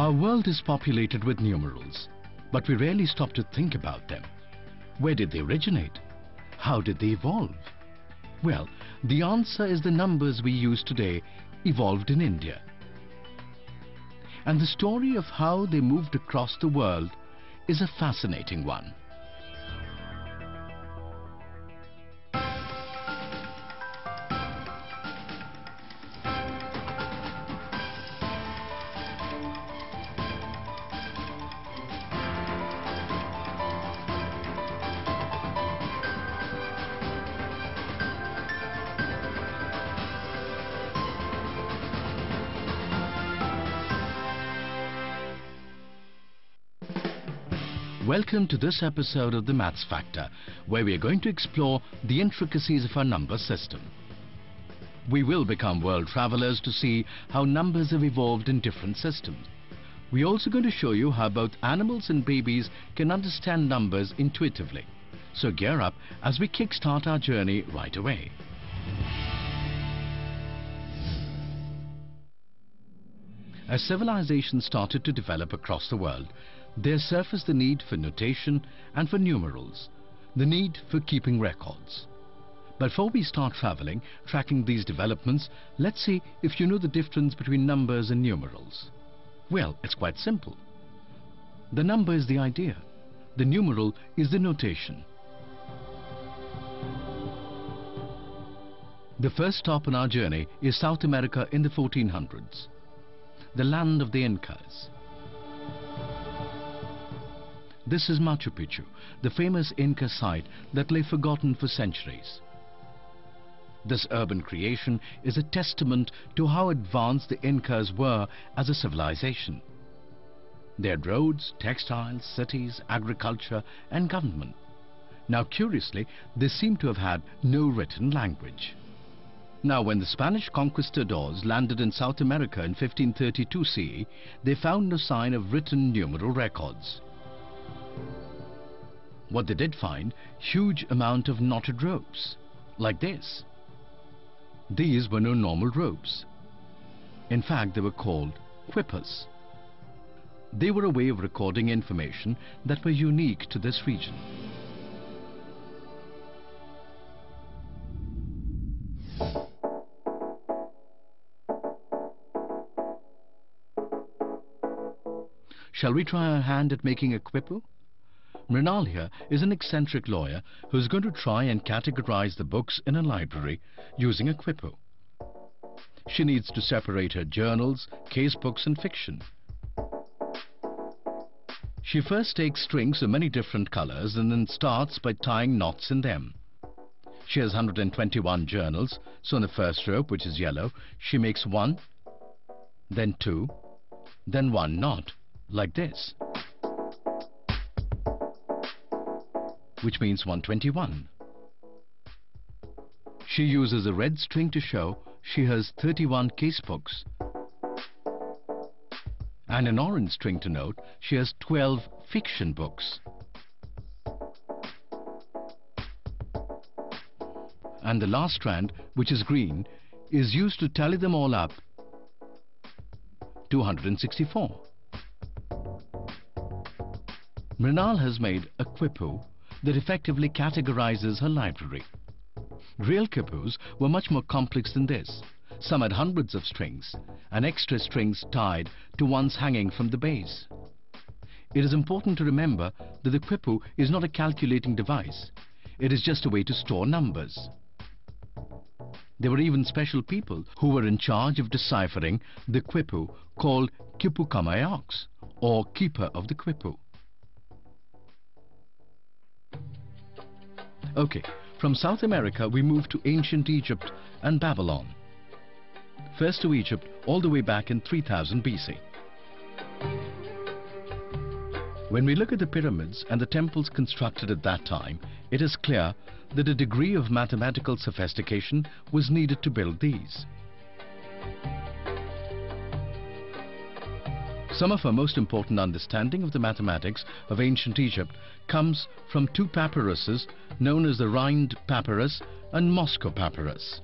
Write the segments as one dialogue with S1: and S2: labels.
S1: Our world is populated with numerals, but we rarely stop to think about them. Where did they originate? How did they evolve? Well, the answer is the numbers we use today evolved in India. And the story of how they moved across the world is a fascinating one. Welcome to this episode of the Maths Factor, where we are going to explore the intricacies of our number system. We will become world travelers to see how numbers have evolved in different systems. We're also going to show you how both animals and babies can understand numbers intuitively. So gear up as we kickstart our journey right away. As civilization started to develop across the world, there surfaced the need for notation and for numerals, the need for keeping records. Before we start traveling, tracking these developments, let's see if you know the difference between numbers and numerals. Well, it's quite simple. The number is the idea. The numeral is the notation. The first stop on our journey is South America in the 1400s, the land of the Incas. This is Machu Picchu, the famous Inca site that lay forgotten for centuries. This urban creation is a testament to how advanced the Incas were as a civilization. They had roads, textiles, cities, agriculture and government. Now curiously, they seem to have had no written language. Now when the Spanish conquistadors landed in South America in 1532 CE, they found no sign of written numeral records. What they did find, huge amount of knotted ropes, like this. These were no normal ropes. In fact, they were called quipus. They were a way of recording information that were unique to this region. Shall we try our hand at making a quipu? Mrinal here is an eccentric lawyer who's going to try and categorize the books in a library using a quipu. She needs to separate her journals, case books and fiction. She first takes strings of many different colors and then starts by tying knots in them. She has 121 journals, so in the first rope, which is yellow, she makes one, then two, then one knot, like this. Which means 121. She uses a red string to show she has 31 casebooks and an orange string to note she has 12 fiction books. And the last strand, which is green, is used to tally them all up 264. Mrinal has made a quipu that effectively categorizes her library. Real quipus were much more complex than this. Some had hundreds of strings and extra strings tied to ones hanging from the base. It is important to remember that the quipu is not a calculating device. It is just a way to store numbers. There were even special people who were in charge of deciphering the quipu called Kamayoks, or keeper of the quipu. Okay, from South America we move to ancient Egypt and Babylon. First to Egypt all the way back in 3000 BC. When we look at the pyramids and the temples constructed at that time, it is clear that a degree of mathematical sophistication was needed to build these. Some of our most important understanding of the mathematics of ancient Egypt comes from two papyruses known as the Rhind Papyrus and Moscow Papyrus.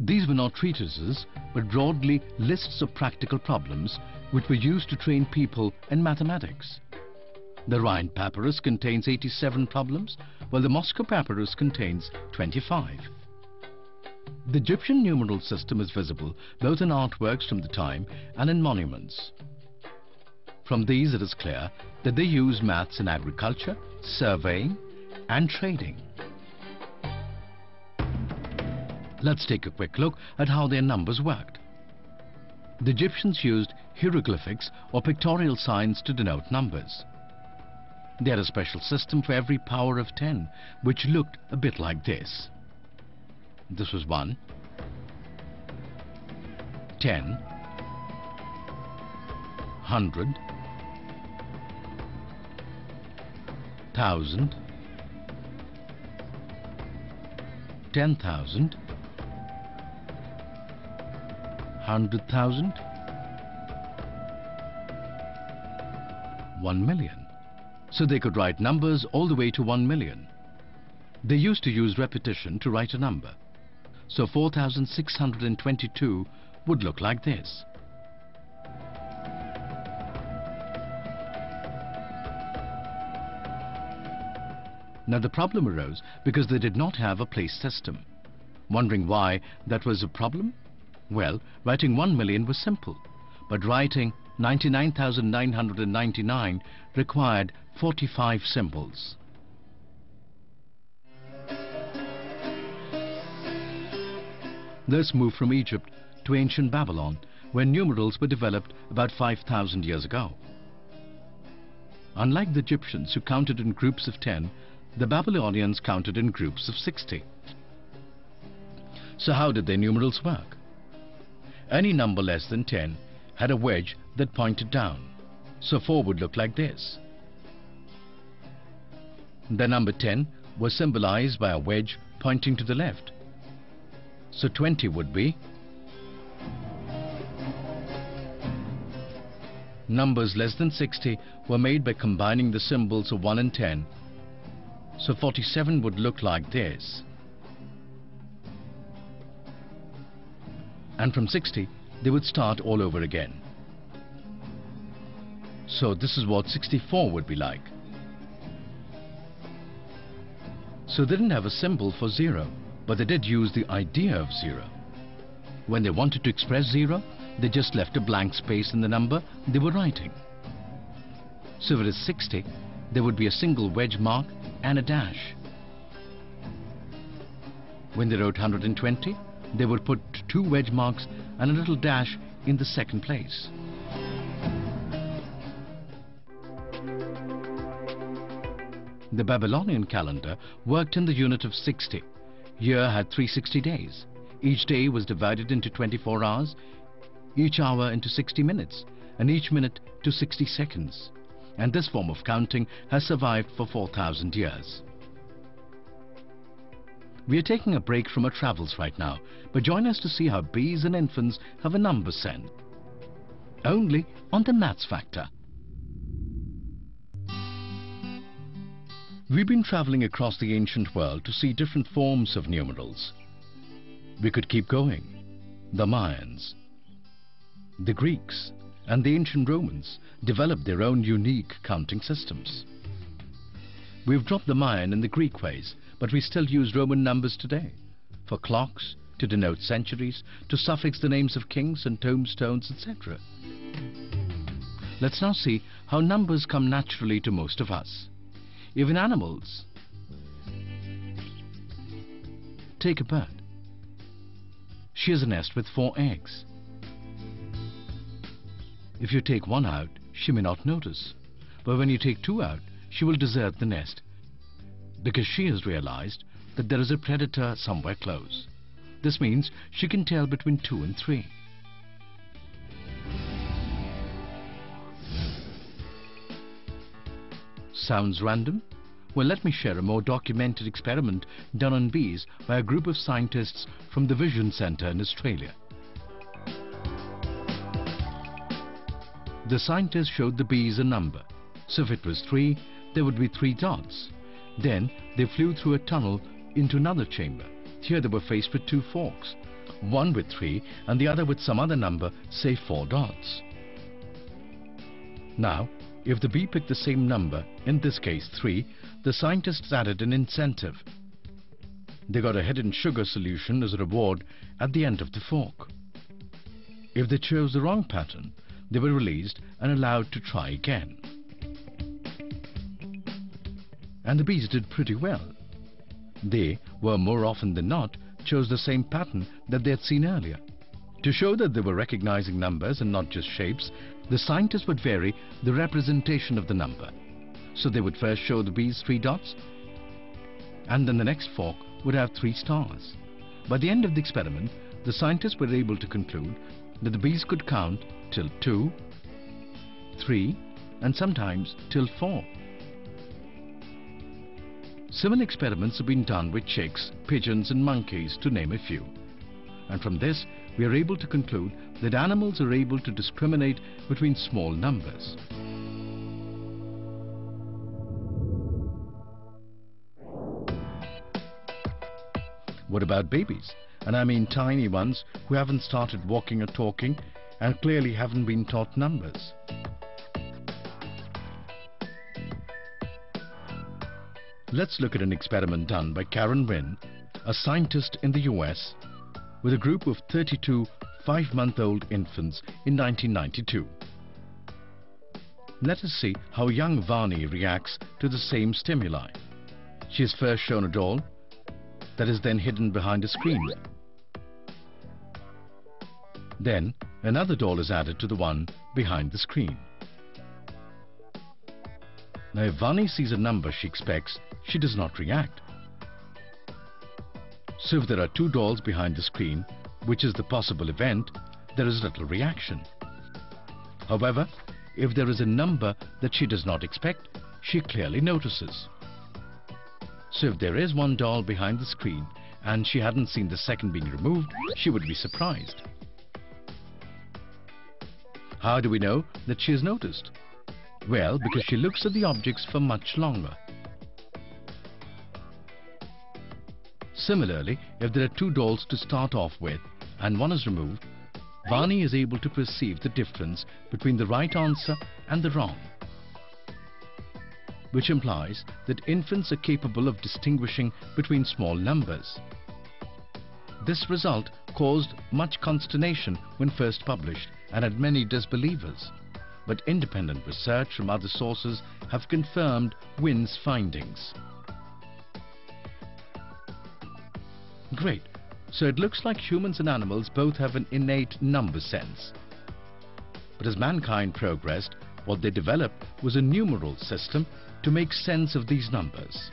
S1: These were not treatises, but broadly lists of practical problems which were used to train people in mathematics. The Rhind papyrus contains 87 problems, while the Moscow papyrus contains 25. The Egyptian numeral system is visible both in artworks from the time and in monuments. From these it is clear that they used maths in agriculture, surveying and trading. Let's take a quick look at how their numbers worked. The Egyptians used hieroglyphics or pictorial signs to denote numbers. They had a special system for every power of 10, which looked a bit like this. This was 1, 10, 100, 1000, 10,000, 100,000, 1 million. So they could write numbers all the way to 1 million. They used to use repetition to write a number. So 4622 would look like this. Now the problem arose because they did not have a place system. Wondering why that was a problem? Well, writing 1 million was simple, but writing 99,999 required 45 symbols. Let's move from Egypt to ancient Babylon, where numerals were developed about 5,000 years ago. Unlike the Egyptians who counted in groups of 10, the Babylonians counted in groups of 60. So how did their numerals work? Any number less than 10 had a wedge that pointed down. So 4 would look like this. The number 10 was symbolized by a wedge pointing to the left. So 20 would be Numbers less than 60 were made by combining the symbols of 1 and 10. So 47 would look like this. and from 60 they would start all over again. So this is what 64 would be like. So they didn't have a symbol for 0, but they did use the idea of 0. When they wanted to express 0, they just left a blank space in the number they were writing. So if it is 60, there would be a single wedge mark and a dash. When they wrote 120, they would put two wedge marks and a little dash in the second place. The Babylonian calendar worked in the unit of 60. Year had 360 days. Each day was divided into 24 hours, each hour into 60 minutes, and each minute to 60 seconds. And this form of counting has survived for 4,000 years. We are taking a break from our travels right now, but join us to see how bees and infants have a number sense. Only on the Maths Factor. We've been traveling across the ancient world to see different forms of numerals. We could keep going. The Mayans, the Greeks and the ancient Romans developed their own unique counting systems. We've dropped the Mayan and the Greek ways but we still use Roman numbers today. For clocks, to denote centuries, to suffix the names of kings and tombstones, etc. Let's now see how numbers come naturally to most of us. Even animals. Take a bird. She has a nest with four eggs. If you take one out, she may not notice. But when you take two out, she will desert the nest because she has realized that there is a predator somewhere close. This means she can tell between 2 and 3. Sounds random? Well, let me share a more documented experiment done on bees by a group of scientists from the Vision Centre in Australia. The scientists showed the bees a number. So if it was 3, there would be 3 dots. Then they flew through a tunnel into another chamber. Here they were faced with two forks, one with three and the other with some other number, say four dots. Now, if the bee picked the same number, in this case 3, the scientists added an incentive. They got a hidden sugar solution as a reward at the end of the fork. If they chose the wrong pattern, they were released and allowed to try again. And the bees did pretty well. They were more often than not chose the same pattern that they had seen earlier. To show that they were recognizing numbers and not just shapes, the scientists would vary the representation of the number. So they would first show the bees three dots, and then the next fork would have three stars. By the end of the experiment, the scientists were able to conclude that the bees could count till 2, 3 and sometimes till 4. Similar experiments have been done with chicks, pigeons and monkeys to name a few. And from this we are able to conclude that animals are able to discriminate between small numbers. What about babies? And I mean tiny ones who haven't started walking or talking and clearly haven't been taught numbers. Let's look at an experiment done by Karen Wynn, a scientist in the US, with a group of 32 five-month-old infants in 1992. Let us see how young Vani reacts to the same stimuli. She is first shown a doll that is then hidden behind a screen. Then another doll is added to the one behind the screen. Now if Vani sees a number she expects, she does not react. So if there are two dolls behind the screen, which is the possible event, there is little reaction. However, if there is a number that she does not expect, she clearly notices. So if there is one doll behind the screen and she hadn't seen the second being removed, she would be surprised. How do we know that she has noticed? Well, because she looks at the objects for much longer. Similarly, if there are two dolls to start off with and one is removed, Vani is able to perceive the difference between the right answer and the wrong, which implies that infants are capable of distinguishing between small numbers. This result caused much consternation when first published and had many disbelievers. But independent research from other sources have confirmed Wynn's findings. Great. So it looks like humans and animals both have an innate number sense. But as mankind progressed, what they developed was a numeral system to make sense of these numbers.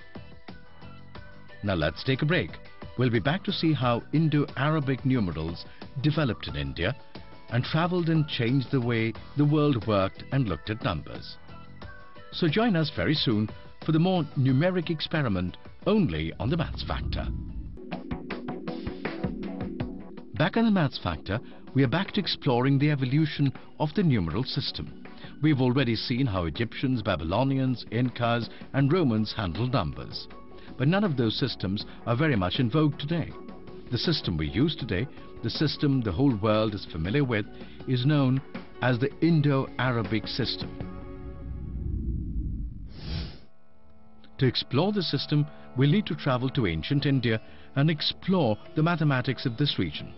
S1: Now let's take a break. We'll be back to see how Indo-Arabic numerals developed in India and travelled and changed the way the world worked and looked at numbers. So join us very soon for the more numeric experiment only on the Maths Factor. Back on the Maths Factor, we are back to exploring the evolution of the numeral system. We've already seen how Egyptians, Babylonians, Incas and Romans handled numbers. But none of those systems are very much in vogue today. The system we use today, the system the whole world is familiar with, is known as the Indo-Arabic system. To explore the system, we'll need to travel to ancient India and explore the mathematics of this region.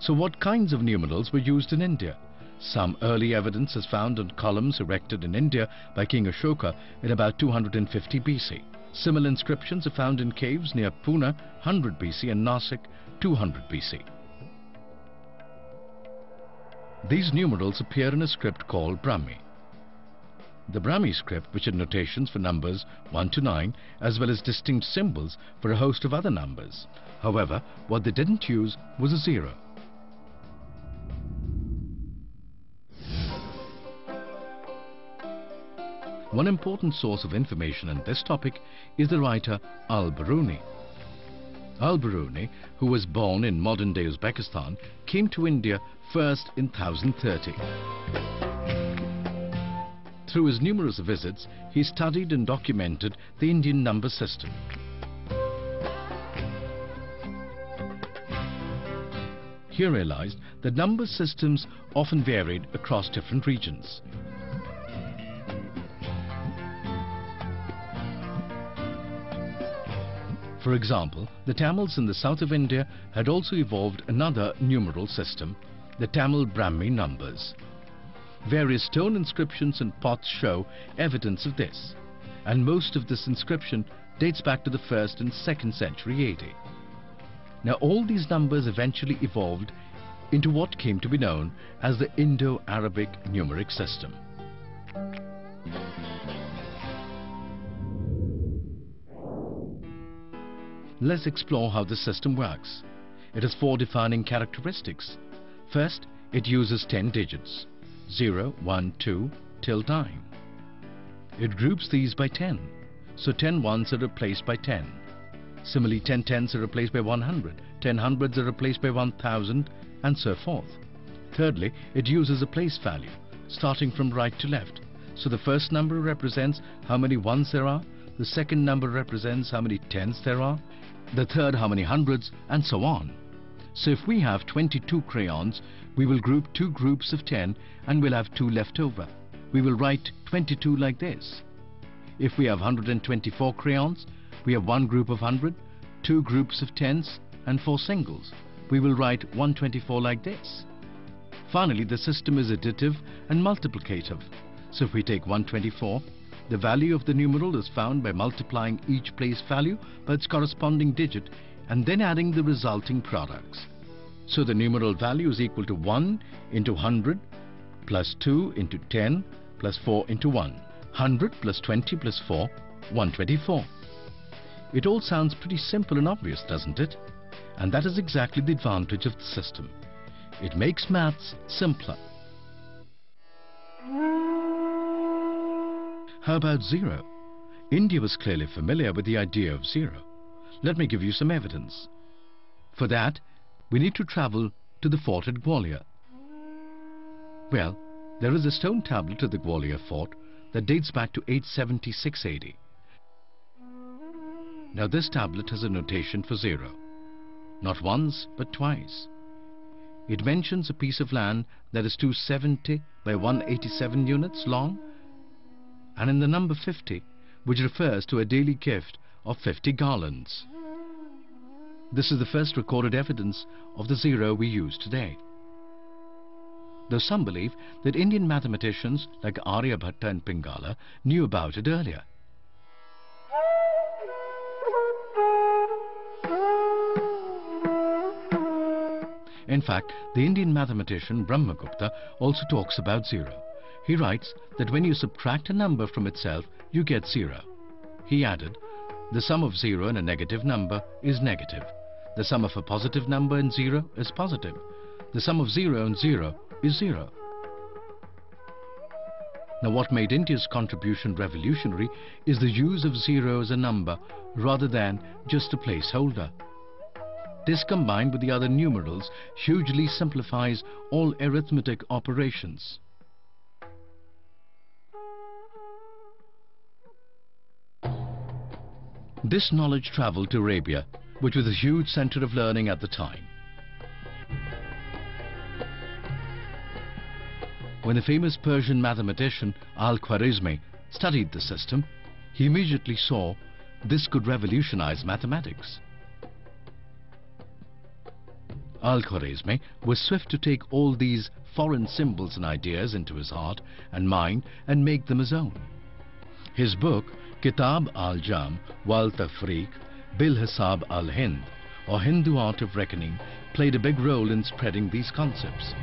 S1: So what kinds of numerals were used in India? Some early evidence is found on columns erected in India by King Ashoka in about 250 BC. Similar inscriptions are found in caves near Pune 100 BC and Nasik 200 BC. These numerals appear in a script called Brahmi. The Brahmi script, which had notations for numbers 1 to 9 as well as distinct symbols for a host of other numbers. However, what they didn't use was a zero. One important source of information on this topic is the writer Al-Biruni. Al-Biruni, who was born in modern-day Uzbekistan, came to India first in 1030. Through his numerous visits, he studied and documented the Indian number system. He realized that number systems often varied across different regions. For example, the Tamils in the south of India had also evolved another numeral system, the Tamil Brahmi numbers. Various stone inscriptions and pots show evidence of this, and most of this inscription dates back to the 1st and 2nd century AD. Now all these numbers eventually evolved into what came to be known as the Indo-Arabic numeric system. Let's explore how the system works. It has four defining characteristics. First, it uses 10 digits, 0, 1, 2, till 9. It groups these by 10, so 10 ones are replaced by 10. Similarly, 10 tens are replaced by 100, 10 hundreds are replaced by 1000, and so forth. Thirdly, it uses a place value, starting from right to left. So the first number represents how many ones there are, the second number represents how many tens there are, the third how many hundreds, and so on. So if we have 22 crayons, we will group two groups of 10 and we'll have two left over. We will write 22 like this. If we have 124 crayons, we have one group of 100, two groups of tens and four singles. We will write 124 like this. Finally, the system is additive and multiplicative. So if we take 124, the value of the numeral is found by multiplying each place value by its corresponding digit and then adding the resulting products. So the numeral value is equal to 1 into 100 plus 2 into 10 plus 4 into 1. 100 plus 20 plus 4, 124. It all sounds pretty simple and obvious, doesn't it? And that is exactly the advantage of the system. It makes maths simpler. How about zero? India was clearly familiar with the idea of zero. Let me give you some evidence. For that, we need to travel to the fort at Gwalior. Well, there is a stone tablet at the Gwalior fort that dates back to 876 AD. Now this tablet has a notation for zero. Not once, but twice. It mentions a piece of land that is 270 by 187 units long and in the number 50 which refers to a daily gift of 50 garlands. This is the first recorded evidence of the zero we use today. Though some believe that Indian mathematicians like Aryabhatta and Pingala knew about it earlier. In fact, the Indian mathematician Brahmagupta also talks about zero. He writes that when you subtract a number from itself, you get zero. He added, the sum of zero and a negative number is negative. The sum of a positive number and zero is positive. The sum of zero and zero is zero. Now what made India's contribution revolutionary is the use of zero as a number rather than just a placeholder. This combined with the other numerals hugely simplifies all arithmetic operations. This knowledge travelled to Arabia, which was a huge centre of learning at the time. When the famous Persian mathematician Al-Khwarizmi studied the system, he immediately saw this could revolutionize mathematics. Al-Khwarizmi was swift to take all these foreign symbols and ideas into his heart and mind and make them his own. His book, Kitab al-Jam wal Tafriq Bil Hisab al-Hind, or Hindu Art of Reckoning, played a big role in spreading these concepts.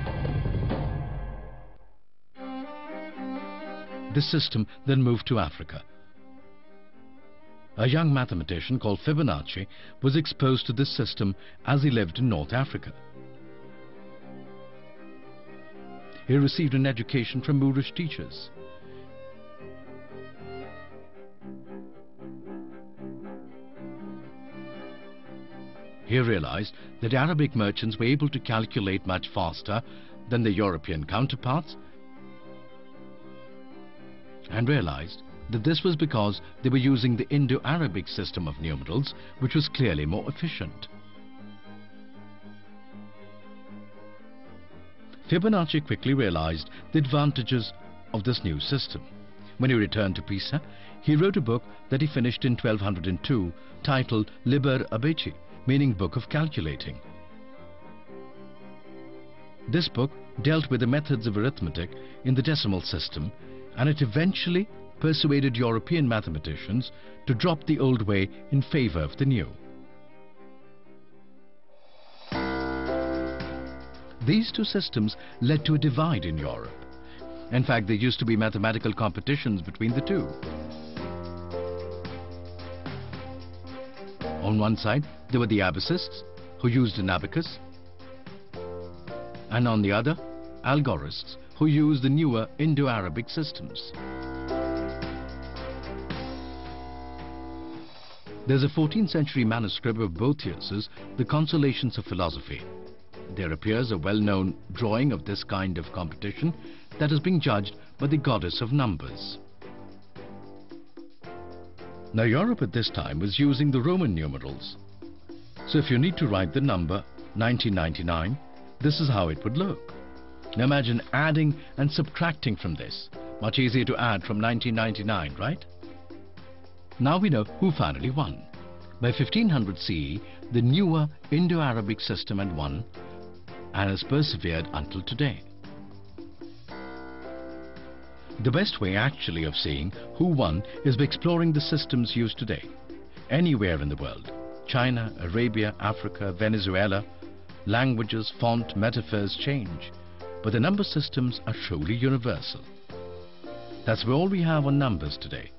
S1: This system then moved to Africa, a young mathematician called Fibonacci was exposed to this system as he lived in North Africa. He received an education from Moorish teachers. He realized that Arabic merchants were able to calculate much faster than their European counterparts and realized that this was because they were using the Indo-Arabic system of numerals, which was clearly more efficient. Fibonacci quickly realized the advantages of this new system. When he returned to Pisa, he wrote a book that he finished in 1202 titled Liber Abaci, meaning Book of Calculating. This book dealt with the methods of arithmetic in the decimal system and it eventually persuaded European mathematicians to drop the old way in favor of the new. These two systems led to a divide in Europe. In fact, there used to be mathematical competitions between the two. On one side, there were the Abacists, who used an abacus, and on the other, Algorists, who used the newer Indo-Arabic systems. There's a 14th century manuscript of Boethius's The Consolations of Philosophy. There appears a well-known drawing of this kind of competition that is being judged by the goddess of numbers. Now Europe at this time was using the Roman numerals. So if you need to write the number 1999, this is how it would look. Now imagine adding and subtracting from this. Much easier to add from 1999, right? Now we know who finally won. By 1500 CE, the newer Indo-Arabic system had won and has persevered until today. The best way actually of seeing who won is by exploring the systems used today. Anywhere in the world, China, Arabia, Africa, Venezuela, languages, font, metaphors change, but the number systems are truly universal. That's all we have on numbers today.